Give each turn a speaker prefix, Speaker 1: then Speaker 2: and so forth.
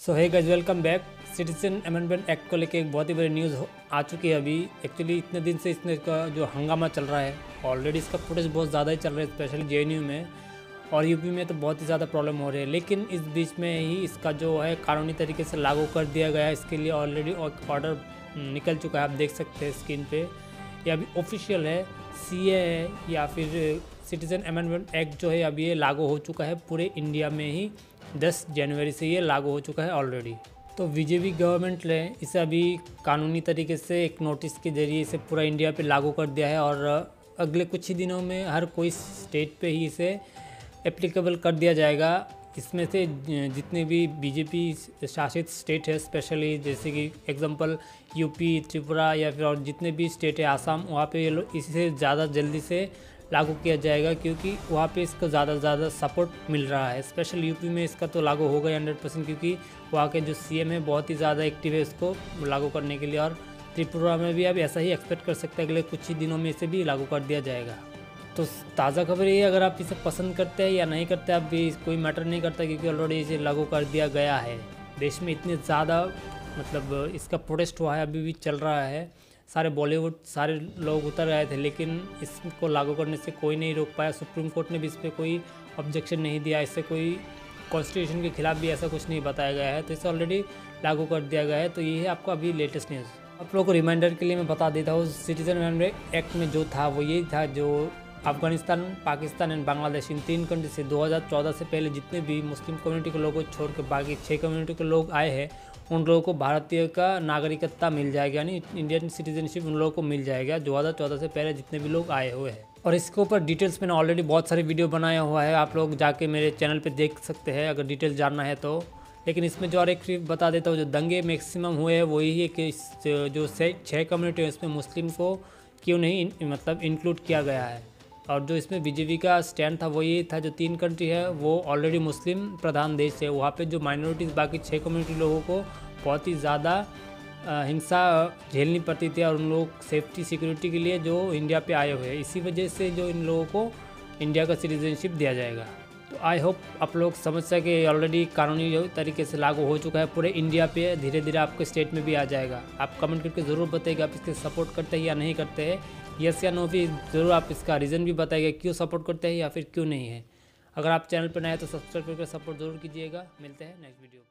Speaker 1: So hi guys welcome back citizen amendment act को लेके एक बहुत ही बड़ी न्यूज़ आ चुकी है अभी। एक्चुअली इतने दिन से इसने का जो हंगामा चल रहा है ऑलरेडी इसका फुटेज बहुत ज़्यादा ही चल रहा है स्पेशली जेएनयू में। और यूपी में तो बहुत ही ज़्यादा प्रॉब्लम हो रही है। लेकिन इस बीच में ही इसका जो है कानूनी तरीके से लागू कर दिया गया है। इसके लिए ऑलरेडी ऑर्डर निकल चुका है। आप देख सकते हैं स्क्रीन पर ये अभी ऑफिशियल है सीए है या फिर सिटीज़न अमेंडमेंट एक्ट जो है अभी ये लागू हो चुका है पूरे इंडिया में ही। 10 जनवरी से ये लागू हो चुका है ऑलरेडी तो बीजेपी गवर्नमेंट ने इसे अभी कानूनी तरीके से एक नोटिस के ज़रिए इसे पूरा इंडिया पे लागू कर दिया है और अगले कुछ ही दिनों में हर कोई स्टेट पे ही इसे एप्लीकेबल कर दिया जाएगा। इसमें से जितने भी बीजेपी शासित स्टेट है स्पेशली जैसे कि एग्जांपल यूपी त्रिपुरा या फिर और जितने भी स्टेट है आसाम वहाँ पे ये लोग इसे ज़्यादा जल्दी से लागू किया जाएगा क्योंकि वहाँ पे इसको ज़्यादा से ज़्यादा सपोर्ट मिल रहा है। स्पेशल यूपी में इसका तो लागू होगा हंड्रेड परसेंट क्योंकि वहाँ के जो सीएम है बहुत ही ज़्यादा एक्टिव है इसको लागू करने के लिए और त्रिपुरा में भी अब ऐसा ही एक्सपेक्ट कर सकते हैं अगले कुछ ही दिनों में इसे भी लागू कर दिया जाएगा। तो ताज़ा खबर ये अगर आप इसे पसंद करते हैं या नहीं करते, आप भी कोई मैटर नहीं करता क्योंकि ऑलरेडी इसे लागू कर दिया गया है। देश में इतने ज़्यादा मतलब इसका प्रोटेस्ट हुआ है, अभी भी चल रहा है। सारे बॉलीवुड सारे लोग उतर आए थे, लेकिन इसको लागू करने से कोई नहीं रोक पाया। सुप्रीम कोर्ट ने भी इस पर कोई ऑब्जेक्शन नहीं दिया, इससे कोई कॉन्स्टिट्यूशन के खिलाफ भी ऐसा कुछ नहीं बताया गया है। तो इसे ऑलरेडी लागू कर दिया गया है। तो ये है आपका अभी लेटेस्ट न्यूज़ आप लोगों को रिमाइंडर के लिए मैं बता देता हूँ सिटीजन एक्ट में जो था, वो यही था जो अफ़गानिस्तान, पाकिस्तान एंड बांग्लादेश, इन तीन कंट्री से 2014 से पहले जितने भी मुस्लिम कम्युनिटी के लोगों को छोड़ के बाकी छः कम्युनिटी के लोग आए हैं, उन लोगों को भारतीय का नागरिकता मिल जाएगा, यानी इंडियन सिटीजनशिप उन लोगों को मिल जाएगा दो हज़ार चौदह से पहले जितने भी लोग आए हुए हैं। और इसके ऊपर डिटेल्स मैंने ऑलरेडी बहुत सारे वीडियो बनाया हुआ है, आप लोग जाके मेरे चैनल पे देख सकते हैं, अगर डिटेल्स जानना है तो। लेकिन इसमें जो और एक बता देता हूँ, जो दंगे मैक्सिमम हुए हैं, वही है कि जो छः कम्युनिटी है, इसमें मुस्लिम को क्यों नहीं मतलब इंक्लूड किया गया है। और जो इसमें बीजेपी का स्टैंड था, वो ये था जो तीन कंट्री है, वो ऑलरेडी मुस्लिम प्रधान देश है। वहाँ पे जो माइनॉरिटीज़ बाकी छः कम्युनिटी लोगों को बहुत ही ज़्यादा हिंसा झेलनी पड़ती थी और उन लोग सेफ्टी सिक्योरिटी के लिए जो इंडिया पे आए हुए हैं। इसी वजह से जो इन लोगों को इंडिया का सिटीजनशिप दिया जाएगा। तो आई होप आप लोग समझ सके ऑलरेडी कानूनी तरीके से लागू हो चुका है पूरे इंडिया पे। धीरे धीरे आपके स्टेट में भी आ जाएगा। आप कमेंट करके ज़रूर बताइएगा आप इसके सपोर्ट करते हैं या नहीं करते हैं। यस या नो भी ज़रूर आप इसका रीज़न भी बताइएगा क्यों सपोर्ट करते हैं या फिर क्यों नहीं है। अगर आप चैनल पर नए तो सब्सक्राइब करके सपोर्ट ज़रूर कीजिएगा। मिलते हैं नेक्स्ट वीडियो